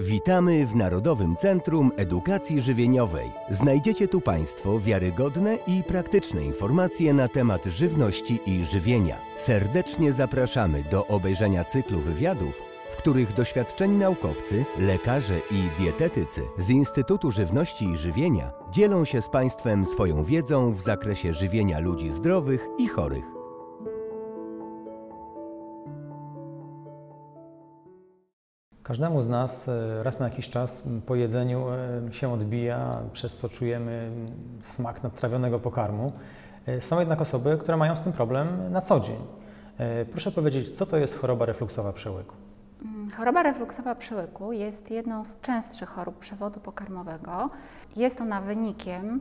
Witamy w Narodowym Centrum Edukacji Żywieniowej. Znajdziecie tu Państwo wiarygodne i praktyczne informacje na temat żywności i żywienia. Serdecznie zapraszamy do obejrzenia cyklu wywiadów, w których doświadczeni naukowcy, lekarze i dietetycy z Instytutu Żywności i Żywienia dzielą się z Państwem swoją wiedzą w zakresie żywienia ludzi zdrowych i chorych. Każdemu z nas e, raz na jakiś czas po jedzeniu e, się odbija, przez co czujemy smak nadtrawionego pokarmu. E, są jednak osoby, które mają z tym problem na co dzień. Proszę powiedzieć, co to jest choroba refluksowa przełyku? Mm, choroba refluksowa przełyku jest jedną z częstszych chorób przewodu pokarmowego. Jest ona wynikiem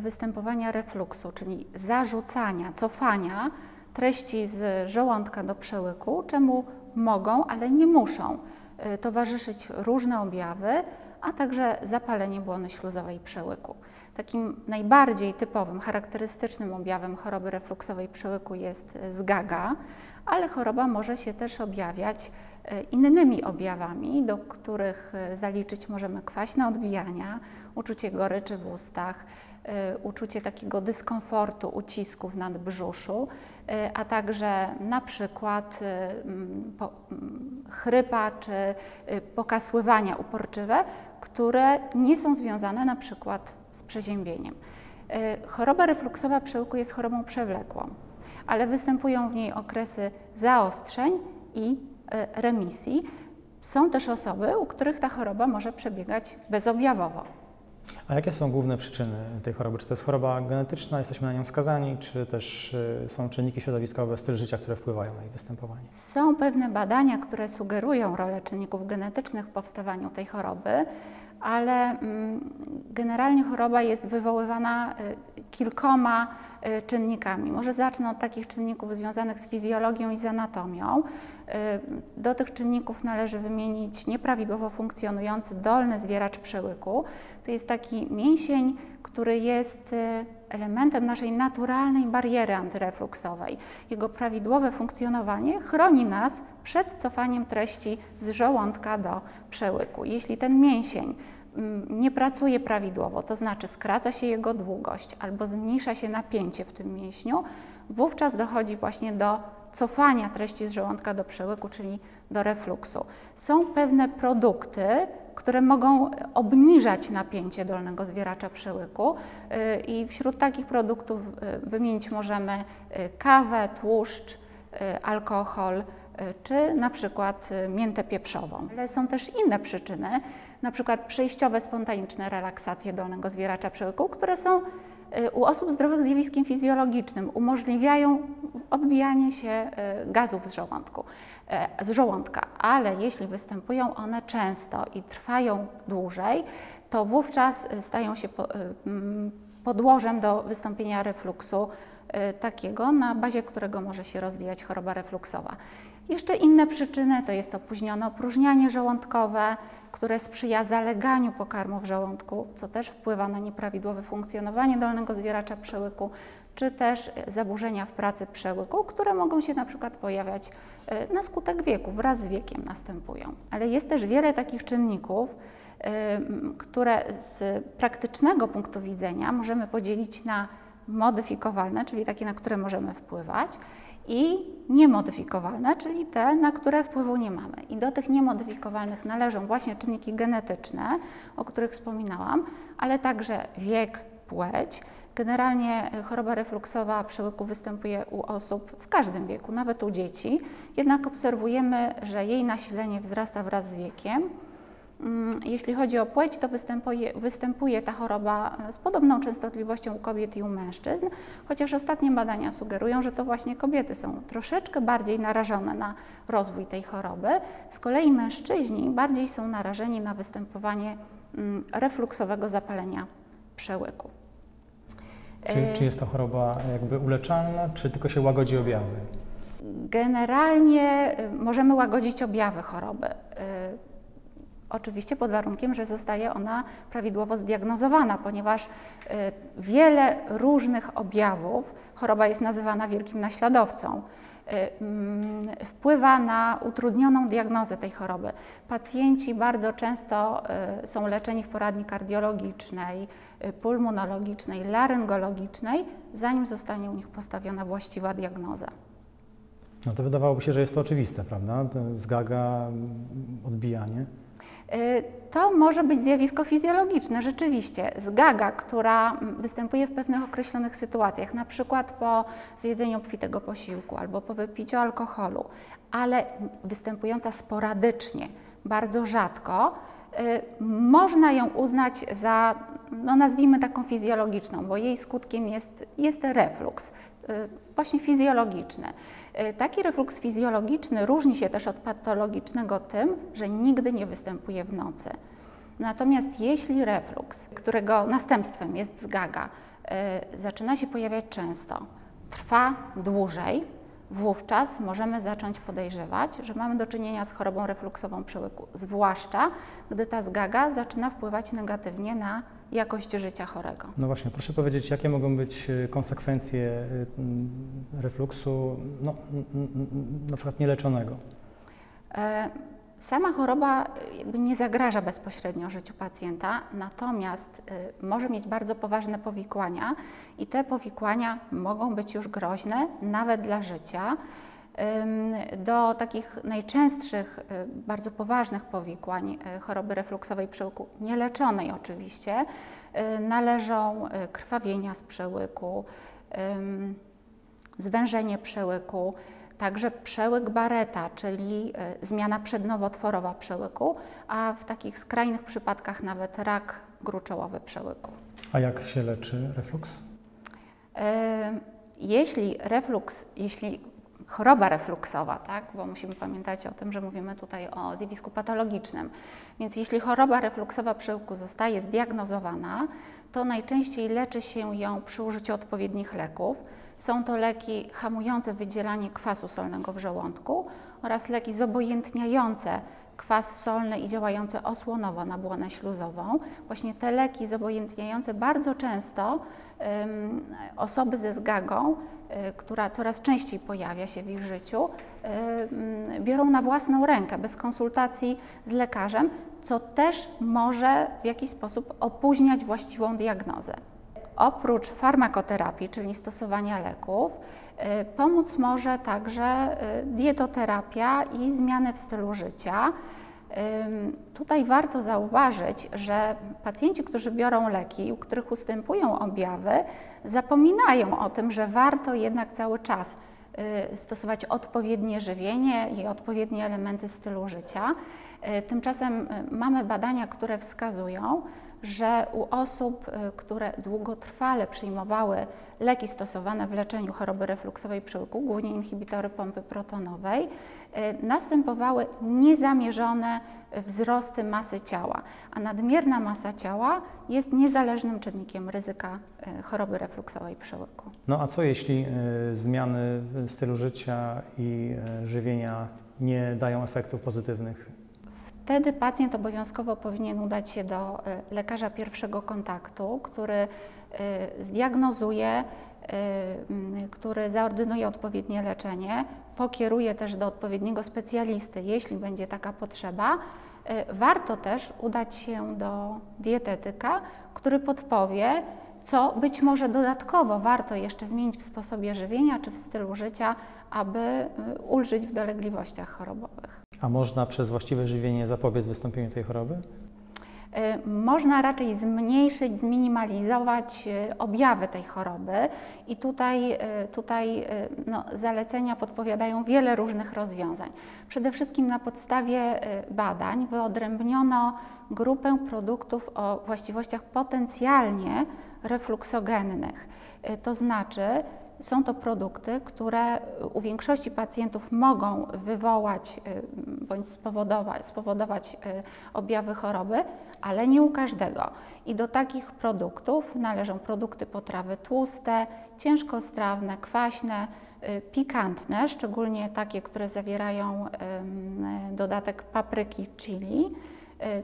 występowania refluksu, czyli zarzucania, cofania treści z żołądka do przełyku, czemu mogą, ale nie muszą towarzyszyć różne objawy, a także zapalenie błony śluzowej przełyku. Takim najbardziej typowym, charakterystycznym objawem choroby refluksowej przełyku jest y, zgaga, ale choroba może się też objawiać y, innymi objawami, do których zaliczyć możemy kwaśne odbijania, uczucie goryczy w ustach, uczucie takiego dyskomfortu, ucisku w nadbrzuszu, a także na przykład chrypa czy pokasływania uporczywe, które nie są związane na przykład z przeziębieniem. Choroba refluksowa przełyku jest chorobą przewlekłą, ale występują w niej okresy zaostrzeń i remisji. Są też osoby, u których ta choroba może przebiegać bezobjawowo. A jakie są główne przyczyny tej choroby? Czy to jest choroba genetyczna, jesteśmy na nią skazani, czy też y, są czynniki środowiskowe, styl życia, które wpływają na jej występowanie? Są pewne badania, które sugerują rolę czynników genetycznych w powstawaniu tej choroby, ale mm, generalnie choroba jest wywoływana y, kilkoma y, czynnikami. Może zacznę od takich czynników związanych z fizjologią i z anatomią. Do tych czynników należy wymienić nieprawidłowo funkcjonujący dolny zwieracz przełyku. To jest taki mięsień, który jest y, elementem naszej naturalnej bariery antyrefluksowej. Jego prawidłowe funkcjonowanie chroni nas przed cofaniem treści z żołądka do przełyku. Jeśli ten mięsień mm, nie pracuje prawidłowo, to znaczy skraca się jego długość albo zmniejsza się napięcie w tym mięśniu, wówczas dochodzi właśnie do cofania treści z żołądka do przełyku, czyli do refluksu. Są pewne produkty, które mogą obniżać napięcie dolnego zwieracza przełyku y, i wśród takich produktów y, wymienić możemy y, kawę, tłuszcz, alkohol czy na przykład miętę pieprzową. Ale są też inne przyczyny, na przykład przejściowe spontaniczne relaksacje dolnego zwieracza przełyku, które są u osób zdrowych zjawiskiem fizjologicznym, umożliwiają odbijanie się gazów z żołądku. E, z żołądka, ale jeśli występują one często i trwają dłużej, to wówczas e, stają się e, podłożem do wystąpienia refluksu takiego, na bazie którego może się rozwijać choroba refluksowa. Jeszcze inne przyczyny to jest opóźnione opróżnianie żołądkowe, które sprzyja zaleganiu pokarmu w żołądku, co też wpływa na nieprawidłowe funkcjonowanie dolnego zwieracza przełyku, czy też zaburzenia w pracy przełyku, które mogą się na przykład pojawiać e, na skutek wieku, wraz z wiekiem następują. Ale jest też wiele takich czynników, e, które z praktycznego punktu widzenia możemy podzielić na modyfikowalne, czyli takie, na które możemy wpływać, i niemodyfikowalne, czyli te, na które wpływu nie mamy. I do tych niemodyfikowalnych należą właśnie czynniki genetyczne, o których wspominałam, ale także wiek, płeć, Generalnie choroba refluksowa przełyku występuje u osób w każdym wieku, nawet u dzieci, jednak obserwujemy, że jej nasilenie wzrasta wraz z wiekiem. Mm, jeśli chodzi o płeć, to występuje, występuje ta choroba e, z podobną częstotliwością u kobiet i u mężczyzn, chociaż ostatnie badania sugerują, że to właśnie kobiety są troszeczkę bardziej narażone na rozwój tej choroby. Z kolei mężczyźni bardziej są narażeni na występowanie mm, refluksowego zapalenia przełyku. Czy, czy jest to choroba jakby uleczalna, czy tylko się łagodzi objawy? Generalnie y, możemy łagodzić objawy choroby. Y, oczywiście pod warunkiem, że zostaje ona prawidłowo zdiagnozowana, ponieważ y, wiele różnych objawów, choroba jest nazywana wielkim naśladowcą. mm, wpływa na utrudnioną diagnozę tej choroby. Pacjenci bardzo często są leczeni w poradni kardiologicznej, pulmonologicznej, laryngologicznej, zanim zostanie u nich postawiona właściwa diagnoza. No to wydawałoby się, że jest to oczywiste, prawda? Zgaga, odbijanie. Y, to może być zjawisko fizjologiczne, rzeczywiście. Zgaga, która występuje w pewnych określonych sytuacjach, na przykład po zjedzeniu obfitego posiłku albo po wypiciu alkoholu, ale występująca sporadycznie, bardzo rzadko, y, można ją uznać za, no nazwijmy taką fizjologiczną, bo jej skutkiem jest, jest refluks, y, właśnie fizjologiczny. Y, taki refluks fizjologiczny różni się też od patologicznego tym, że nigdy nie występuje w nocy. Natomiast jeśli refluks, którego następstwem jest zgaga, y, zaczyna się pojawiać często, trwa dłużej, wówczas możemy zacząć podejrzewać, że mamy do czynienia z chorobą refluksową przełyku, zwłaszcza gdy ta zgaga zaczyna wpływać negatywnie na jakość życia chorego. No właśnie, proszę powiedzieć, jakie mogą być y, konsekwencje y, mm, refluksu, no, na przykład nieleczonego? E, sama choroba jakby nie zagraża bezpośrednio życiu pacjenta, natomiast y, może mieć bardzo poważne powikłania i te powikłania mogą być już groźne nawet dla życia. Do takich najczęstszych, bardzo poważnych powikłań choroby refluksowej przełyku, nieleczonej oczywiście, należą krwawienia z przełyku, zwężenie przełyku, także przełyk Bareta, czyli zmiana przednowotworowa przełyku, a w takich skrajnych przypadkach nawet rak gruczołowy przełyku. A jak się leczy refluks? Jeśli refluks, jeśli choroba refluksowa, tak? bo musimy pamiętać o tym, że mówimy tutaj o zjawisku patologicznym. Więc jeśli choroba refluksowa przełyku zostaje zdiagnozowana, to najczęściej leczy się ją przy użyciu odpowiednich leków. Są to leki hamujące wydzielanie kwasu solnego w żołądku oraz leki zobojętniające kwas solny i działające osłonowo na błonę śluzową. Właśnie te leki zobojętniające bardzo często um, osoby ze zgagą która coraz częściej pojawia się w ich życiu, y, mm, biorą na własną rękę, bez konsultacji z lekarzem, co też może w jakiś sposób opóźniać właściwą diagnozę. Oprócz farmakoterapii, czyli stosowania leków, y, pomóc może także dietoterapia i zmiany w stylu życia. Tutaj warto zauważyć, że pacjenci, którzy biorą leki, u których ustępują objawy, zapominają o tym, że warto jednak cały czas y, stosować odpowiednie żywienie i odpowiednie elementy stylu życia. Y, tymczasem y, mamy badania, które wskazują, że u osób, które długotrwale przyjmowały leki stosowane w leczeniu choroby refluksowej przełyku, głównie inhibitory pompy protonowej, następowały niezamierzone wzrosty masy ciała, a nadmierna masa ciała jest niezależnym czynnikiem ryzyka e, choroby refluksowej przełyku. No a co jeśli y, zmiany stylu życia i y, żywienia nie dają efektów pozytywnych? Wtedy pacjent obowiązkowo powinien udać się do lekarza pierwszego kontaktu, który zdiagnozuje, który zaordynuje odpowiednie leczenie, pokieruje też do odpowiedniego specjalisty, jeśli będzie taka potrzeba, warto też udać się do dietetyka, który podpowie, co być może dodatkowo warto jeszcze zmienić w sposobie żywienia czy w stylu życia, aby ulżyć w dolegliwościach chorobowych. A można przez właściwe żywienie zapobiec wystąpieniu tej choroby? Y, można raczej zmniejszyć, zminimalizować y, objawy tej choroby i tutaj, y, tutaj no, zalecenia podpowiadają wiele różnych rozwiązań. Przede wszystkim na podstawie badań wyodrębniono grupę produktów o właściwościach potencjalnie refluksogennych. To znaczy są to produkty, które u większości pacjentów mogą wywołać y, bądź spowodować, spowodować y, objawy choroby, ale nie u każdego. I do takich produktów należą produkty potrawy tłuste, ciężkostrawne, kwaśne, y, pikantne, szczególnie takie, które zawierają dodatek papryki chili,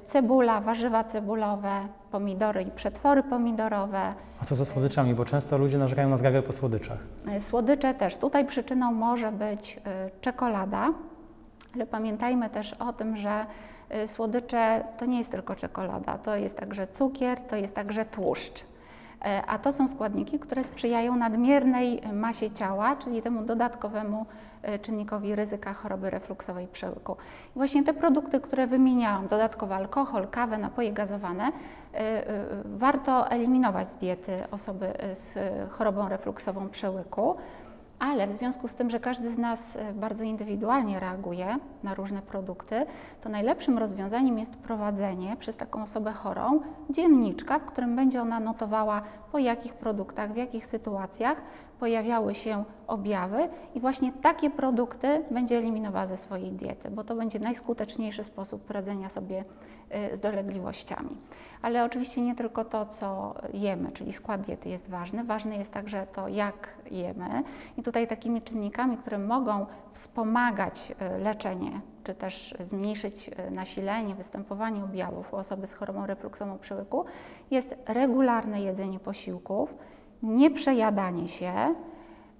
cebula, warzywa cebulowe, pomidory i przetwory pomidorowe. A co ze słodyczami? Bo często ludzie narzekają na zgagę po słodyczach. Słodycze też. Tutaj przyczyną może być czekolada, ale pamiętajmy też o tym, że słodycze to nie jest tylko czekolada, to jest także cukier, to jest także tłuszcz. A to są składniki, które sprzyjają nadmiernej masie ciała, czyli temu dodatkowemu czynnikowi ryzyka choroby refluksowej przełyku. I właśnie te produkty, które wymieniałam, dodatkowo alkohol, kawę, napoje gazowane, e, warto eliminować z diety osoby z chorobą refluksową przełyku ale w związku z tym, że każdy z nas e, bardzo indywidualnie reaguje na różne produkty, to najlepszym rozwiązaniem jest prowadzenie przez taką osobę chorą dzienniczka, w którym będzie ona notowała, po jakich produktach, w jakich sytuacjach pojawiały się objawy i właśnie takie produkty będzie eliminowała ze swojej diety, bo to będzie najskuteczniejszy sposób poradzenia sobie y, z dolegliwościami. Ale oczywiście nie tylko to, co jemy, czyli skład diety jest ważny, ważne jest także to, jak jemy. I tutaj takimi czynnikami, które mogą wspomagać y, leczenie czy też zmniejszyć y, nasilenie, występowanie objawów u osoby z chorobą refluksową przełyku, jest regularne jedzenie posiłków, nieprzejadanie się,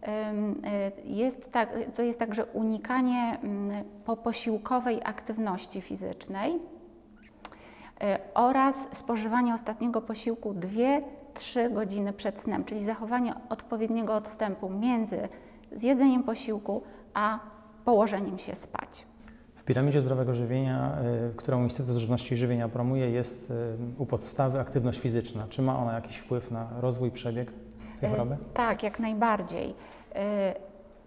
y, jest tak, to jest także unikanie mm, poposiłkowej aktywności fizycznej oraz spożywanie ostatniego posiłku 2-3 godziny przed snem, czyli zachowanie odpowiedniego odstępu między zjedzeniem posiłku a położeniem się spać. W piramidzie zdrowego żywienia, y, którą Instytut Żywności i Żywienia promuje, jest u podstawy aktywność fizyczna. Czy ma ona jakiś wpływ na rozwój, przebieg tej e, choroby? Tak, jak najbardziej.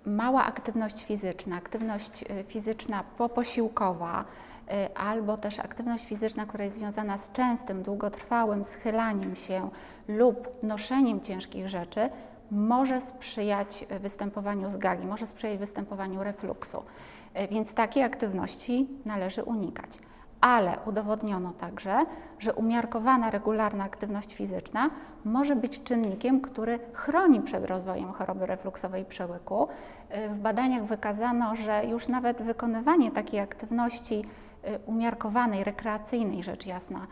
Mała aktywność fizyczna, aktywność fizyczna poposiłkowa, albo też aktywność fizyczna, która jest związana z częstym, długotrwałym schylaniem się lub noszeniem ciężkich rzeczy, może sprzyjać występowaniu zgagi, może sprzyjać występowaniu refluksu. Więc takiej aktywności należy unikać ale udowodniono także, że umiarkowana, regularna aktywność fizyczna może być czynnikiem, który chroni przed rozwojem choroby refluksowej przełyku. Y, w badaniach wykazano, że już nawet wykonywanie takiej aktywności y, umiarkowanej, rekreacyjnej, rzecz jasna, y,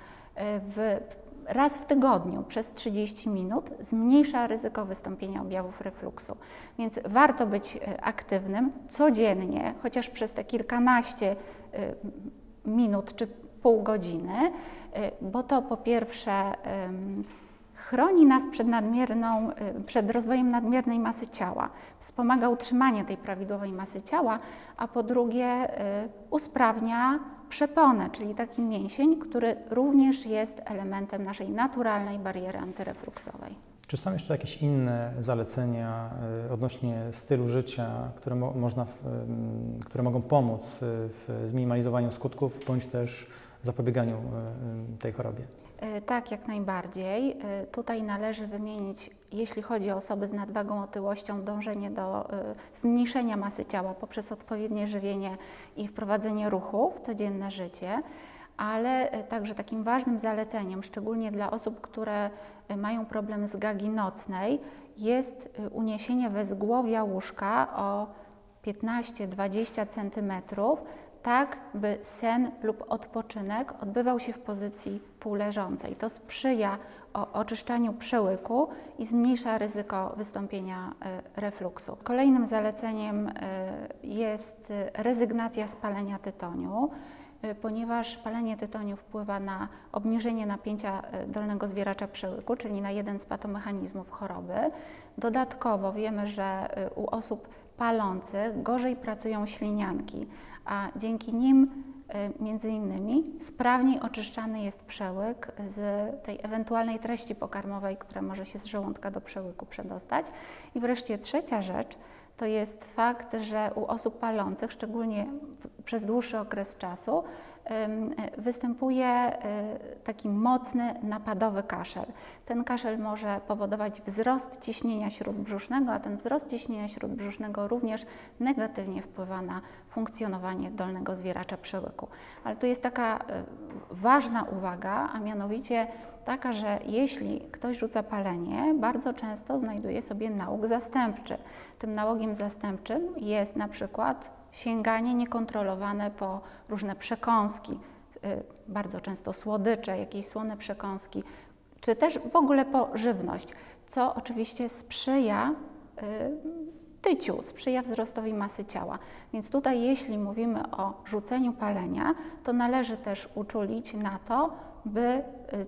w, raz w tygodniu przez 30 minut zmniejsza ryzyko wystąpienia objawów refluksu. Więc warto być aktywnym codziennie, chociaż przez te kilkanaście minut czy pół godziny, bo to po pierwsze chroni nas przed, nadmierną, y, przed rozwojem nadmiernej masy ciała, wspomaga utrzymanie tej prawidłowej masy ciała, a po drugie y, usprawnia przeponę, czyli taki mięsień, który również jest elementem naszej naturalnej bariery antyrefluksowej. Czy są jeszcze jakieś inne zalecenia y, odnośnie stylu życia, które, mo można, które mogą pomóc w zminimalizowaniu skutków bądź też zapobieganiu tej chorobie? Tak, jak najbardziej. Tutaj należy wymienić, jeśli chodzi o osoby z nadwagą, otyłością, dążenie do zmniejszenia masy ciała poprzez odpowiednie żywienie i wprowadzenie ruchu w codzienne życie ale e, także takim ważnym zaleceniem, szczególnie dla osób, które e, mają problem z gagi nocnej, jest e, uniesienie wezgłowia łóżka o 15-20 cm, tak by sen lub odpoczynek odbywał się w pozycji półleżącej. To sprzyja oczyszczaniu przełyku i zmniejsza ryzyko wystąpienia refluksu. Kolejnym zaleceniem jest rezygnacja z palenia tytoniu. Y, ponieważ palenie tytoniu wpływa na obniżenie napięcia y, dolnego zwieracza przełyku, czyli na jeden z patomechanizmów choroby. Dodatkowo wiemy, że y, u osób palących gorzej pracują ślinianki, a dzięki nim między innymi sprawniej oczyszczany jest przełyk z tej ewentualnej treści pokarmowej, która może się z żołądka do przełyku przedostać. I wreszcie trzecia rzecz, to jest fakt, że u osób palących, szczególnie przez dłuższy okres czasu, występuje e, taki mocny, napadowy kaszel. Ten kaszel może powodować wzrost ciśnienia śródbrzusznego, a ten wzrost ciśnienia śródbrzusznego również negatywnie wpływa na funkcjonowanie dolnego zwieracza przełyku. Ale tu jest taka e, ważna uwaga, a mianowicie taka, że jeśli ktoś rzuca palenie, bardzo często znajduje sobie nałóg zastępczy. Tym nałogiem zastępczym jest na przykład sięganie niekontrolowane po różne przekąski, bardzo często słodycze, jakieś słone przekąski, czy też w ogóle po żywność, co oczywiście sprzyja tyciu, sprzyja wzrostowi masy ciała. Więc tutaj, jeśli mówimy o rzuceniu palenia, to należy też uczulić na to, by y,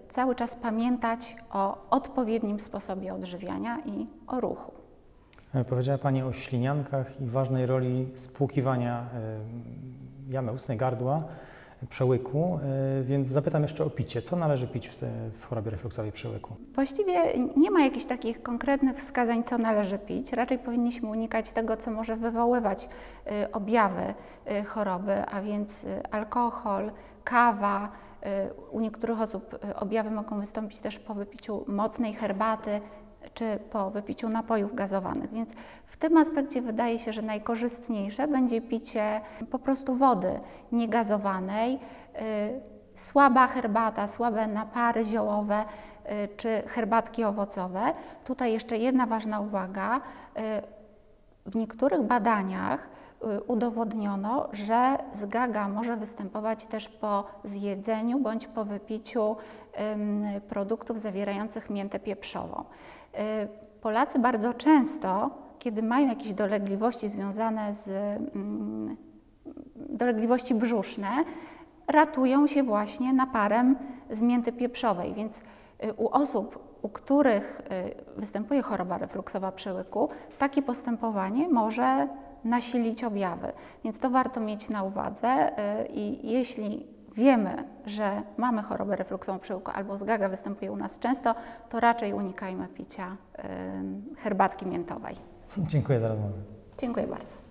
cały czas pamiętać o odpowiednim sposobie odżywiania i o ruchu. E, powiedziała Pani o śliniankach i ważnej roli spłukiwania e, jamy ustnej gardła przełyku, e, więc zapytam jeszcze o picie. Co należy pić w, te, w chorobie refluksowej przełyku? Właściwie nie ma jakichś takich konkretnych wskazań, co należy pić. Raczej powinniśmy unikać tego, co może wywoływać objawy choroby, a więc alkohol, kawa. U niektórych osób objawy mogą wystąpić też po wypiciu mocnej herbaty, czy po wypiciu napojów gazowanych. Więc w tym aspekcie wydaje się, że najkorzystniejsze będzie picie po prostu wody niegazowanej, y, słaba herbata, słabe napary ziołowe y, czy herbatki owocowe. Tutaj jeszcze jedna ważna uwaga. Y, w niektórych badaniach udowodniono, że zgaga może występować też po zjedzeniu bądź po wypiciu produktów zawierających miętę pieprzową. Y, Polacy bardzo często, kiedy mają jakieś dolegliwości związane z mm, dolegliwości brzuszne, ratują się właśnie naparem z mięty pieprzowej. Więc y, u osób, u których y, występuje choroba refluksowa przełyku, takie postępowanie może nasilić objawy. Więc to warto mieć na uwadze i jeśli wiemy, że mamy chorobę refluksową przełyku albo zgaga występuje u nas często, to raczej unikajmy picia herbatki miętowej. Dziękuję za rozmowę. Dziękuję bardzo.